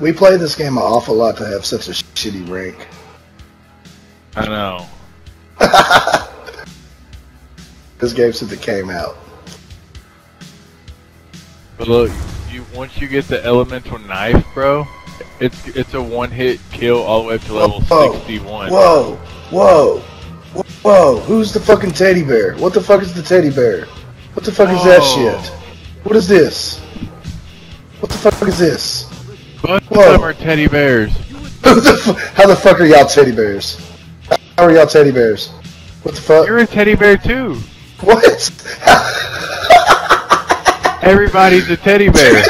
We play this game an awful lot to have such a shitty rank. I know. This game since it came out. But look, you once you get the elemental knife, bro, it's it's a one hit kill all the way up to level Whoa. sixty one. Whoa, whoa, whoa! Who's the fucking teddy bear? What the fuck is the teddy bear? What the fuck is that oh. shit? What is this? What the fuck is this? Both of them are teddy bears. The How the fuck are y'all teddy bears? How are y'all teddy bears? What the fuck? You're a teddy bear too. What? Everybody's a teddy bear.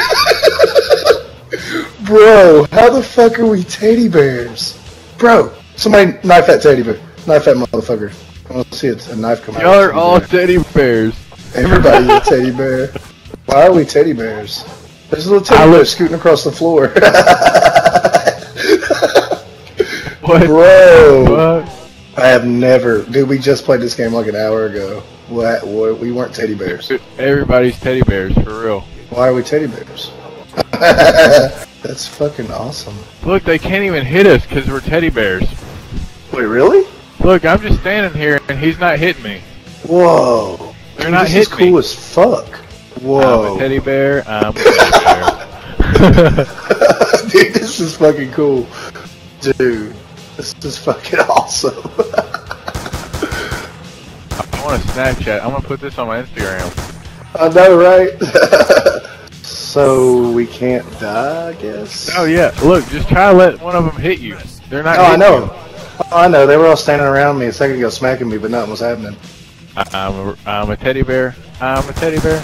Bro, how the fuck are we teddy bears? Bro, somebody knife that teddy bear. Knife that motherfucker. I want to see it, a knife come out. Y'all are all bear. teddy bears. Everybody's a teddy bear. Why are we teddy bears? There's a little teddy bear look- scooting across the floor. What? Bro, Fuck? I have never. Dude, we just played this game like an hour ago. What? what we weren't teddy bears. Everybody's teddy bears for real. Why are we teddy bears? That's fucking awesome. Look, they can't even hit us because we're teddy bears. Wait, really? Look, I'm just standing here and he's not hitting me. Whoa. They're Dude, not this is cool me. as fuck. I'm Whoa. a teddy bear. I'm a teddy bear. Dude, this is fucking cool. Dude, this is fucking awesome. I want a Snapchat. I'm gonna put this on my Instagram. I know, right? so we can't die, I guess? Oh yeah, look, just try to let one of them hit you. They're not. Oh, I know. Oh, I know. They were all standing around me a second ago smacking me, but nothing was happening. I'm a, I'm a teddy bear. I'm a teddy bear.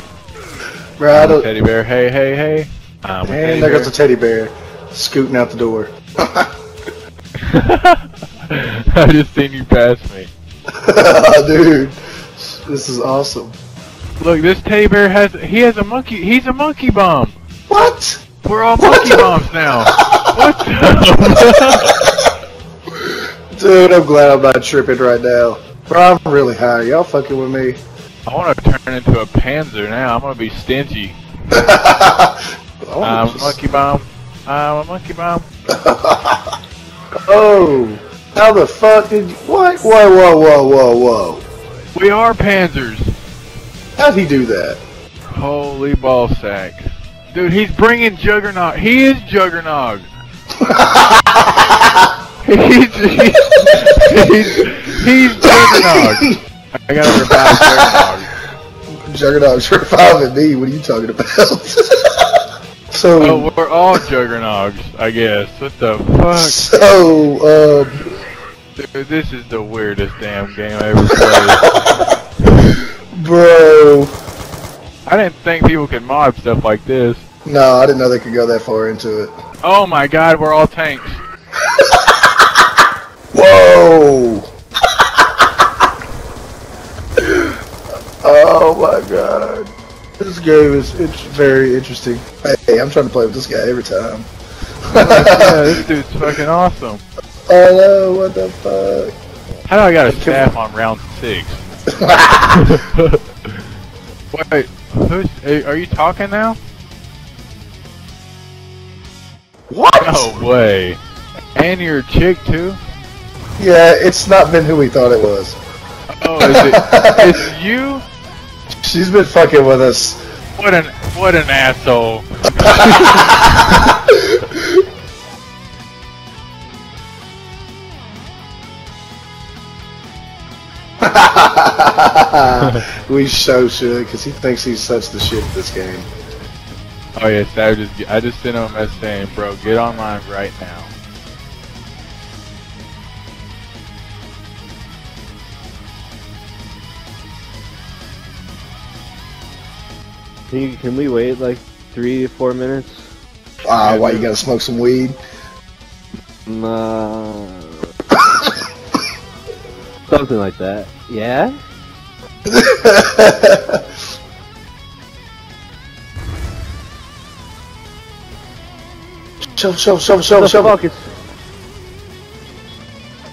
Bro, I a don't. teddy bear. Hey, hey, hey. I'm a teddy And there bear. goes a teddy bear scooting out the door. I just seen you pass me. Dude, this is awesome. Look, this teddy bear has he has a monkey. He's a monkey bomb. What? We're all monkey bombs now. What? The? Dude, I'm glad I'm not tripping right now. Bro, I'm really high. Y'all fucking with me. I want to turn into a panzer now. I'm gonna be stingy. I'm a monkey bomb. I'm a monkey bomb. oh, how the fuck did you? What? Whoa, whoa, whoa, whoa, whoa! We are panzers. How'd he do that? Holy ball sack. Dude, he's bringing Juggernog. He is Juggernog. he's, he's, he's, he's Juggernog. I gotta revive Juggernog. Juggernaut's reviving me. What are you talking about? so, Oh, we're all Juggernauts, I guess. What the fuck? so, um, Dude, this is the weirdest damn game I ever played. bro. I didn't think people could mod stuff like this. No, I didn't know they could go that far into it. Oh my god, we're all tanks. Whoa! Oh my god. This game is it's very interesting. Hey, I'm trying to play with this guy every time. yeah, this dude's fucking awesome. Oh no, what the fuck? How do I got a staff on round six? Wait, who's, are you talking now? what? No way. And you're a chick too? Yeah, it's not been who we thought it was. Oh, is it? it's you? She's been fucking with us. What an what an asshole. we so should, because he thinks he's such the shit at this game. Oh yes, I just I just sent him a message saying, bro, get online right now. Can, you, can we wait like three to four minutes? Ah, why you gotta smoke some weed? Nah. Something like that. Yeah? Shovel, shovel, shovel, What shovel, shovel. fuck is...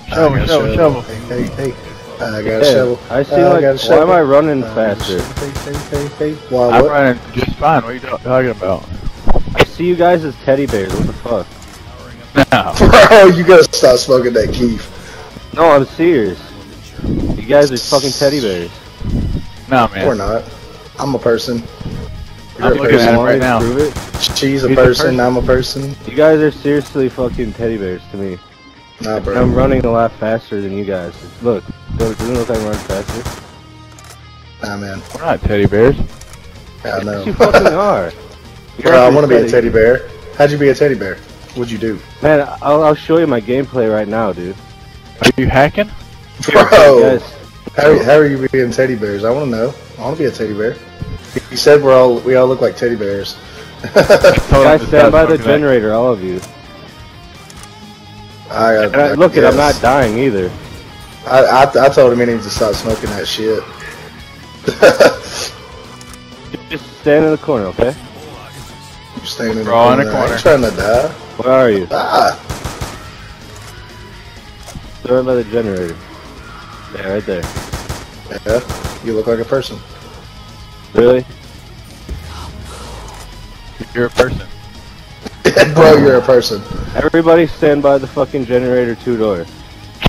Shovel, I got a shovel, shovel. Hey, hey, hey. I got a Yeah, shovel. I see I like, got a why shovel. am I running Uh, faster? Hey, hey, hey, hey. Why, I'm what? running just fine. What are you talking about? I see you guys as teddy bears, what the fuck? No. Bro, you gotta stop smoking that Keef. No, I'm serious. You guys are fucking teddy bears. No, We're not. I'm a person. I'm a looking at him right now. prove it? She's a He's a person, person. I'm a person. You guys are seriously fucking teddy bears to me. Nah, I'm running a lot faster than you guys. Look, doesn't it look like I'm running faster? Nah, man. We're not teddy bears. Yeah, I know. You fucking are. Bro, I want to be a teddy bear. How'd you be a teddy bear? What'd you do? Man, I'll, I'll show you my gameplay right now, dude. Are you hacking? Bro, guys, how, how are you being teddy bears? I want to know. I want to be a teddy bear. You said we're all we all look like teddy bears. Told you him guys stand by the generator, all of you. I, I, And I, look, it, I'm not dying either. I, I, I told him he needs to stop smoking that shit. Just stand in the corner, okay? You're staying in the We're all in corner. I ain't corner. trying to die. Where are you? Ah, Stand by the generator. Yeah, right there. yeah. You look like a person. Really? You're a person. Bro, you're a person. Everybody stand by the fucking generator two door.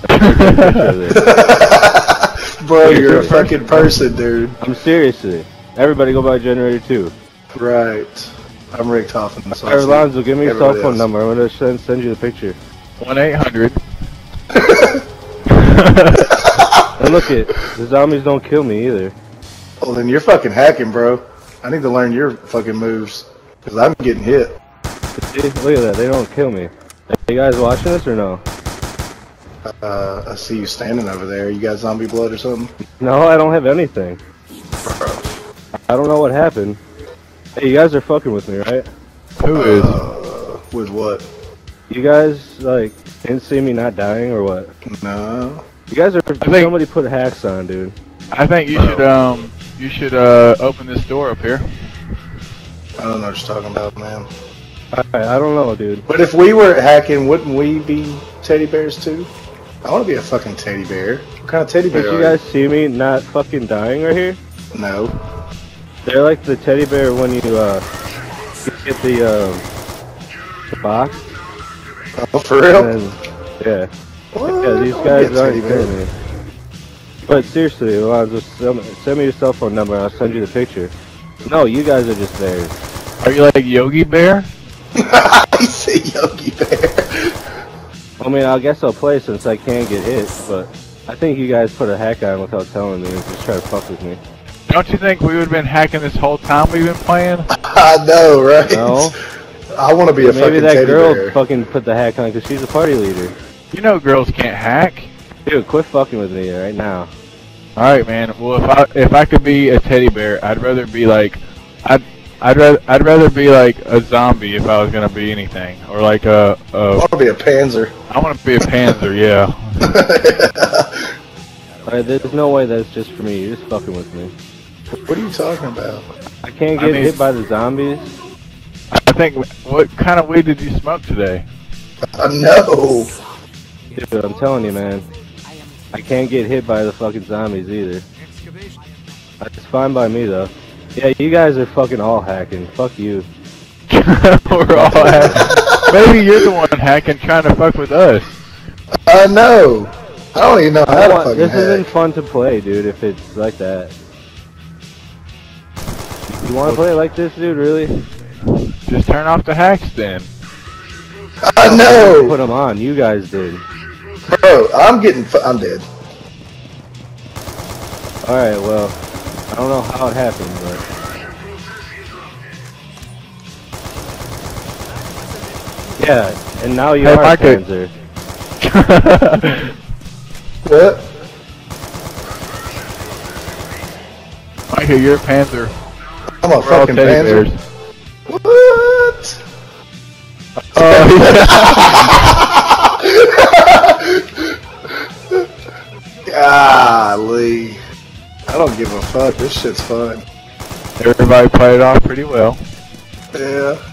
Picture of this. Bro, you're a fucking person, dude. I'm seriously. Everybody go by generator two. Right. I'm Rick Hoffman. So I Alright, Lonzo, give me your cell phone else. number. I'm gonna send, send you the picture. One eight hundred. And look it, the zombies don't kill me either. Well, then you're fucking hacking, bro. I need to learn your fucking moves. Because I'm getting hit. See, look at that, they don't kill me. Are you guys watching this or no? Uh, I see you standing over there. You got zombie blood or something? No, I don't have anything. I don't know what happened. Hey, you guys are fucking with me, right? Who is? Uh, with what? You guys, like, didn't see me not dying or what? No. You guys are, I think- somebody put hacks on, dude. I think you should um you should uh open this door up here. I don't know what you're talking about, man. Alright, I don't know, dude. But if we were hacking, wouldn't we be teddy bears too? I want to be a fucking teddy bear. What kind of teddy bear Did you guys see me not fucking dying right here? No. They're like the teddy bear when you, uh, get the, um, the box. Oh, for real? And, yeah. What? Yeah, these guys aren't teddy bear. killing me. But seriously, Alonzo, send, send me your cell phone number and I'll send you the picture. No, you guys are just there. Are you like Yogi Bear? I see Yogi Bear. I mean, I guess I'll play since I can't get hit, but I think you guys put a hack on without telling me and just try to fuck with me. Don't you think we would have been hacking this whole time we've been playing? I know, right? No. I want to be a Maybe fucking that teddy girl bear. fucking put the hack on because she's a party leader. You know girls can't hack. Dude, quit fucking with me right now. All right, man. Well, if I if I could be a teddy bear, I'd rather be like, I'd I'd rather I'd rather be like a zombie if I was gonna be anything, or like a, I a want to be a panzer. I want to be a panzer. Yeah. Alright, there's no way that's just for me. You're just fucking with me. what are you talking about? I can't I get mean- hit by the zombies. I think. What kind of weed did you smoke today? I know. Dude, I'm telling you, man. I can't get hit by the fucking zombies either. It's fine by me, though. Yeah, you guys are fucking all hacking. Fuck you. We're all hacking. Maybe you're the one hacking, trying to fuck with us. Uh, I know. I don't even know how to fucking this hack. isn't fun to play, dude, if it's like that. You want to play it like this, dude? Really? Just turn off the hacks then. Uh, I know. Put know, them on. You guys did. bro. I'm getting. Fu- I'm dead. Alright, well, I don't know how it happened, but... Yeah, and now you Hey, are a Micah. Panzer. What? Micah, you're a panzer. I'm a We're fucking teddy panzer. bears. What? Oh, oh. Golly. Don't give a fuck. This shit's fun. Everybody played off pretty well. Yeah.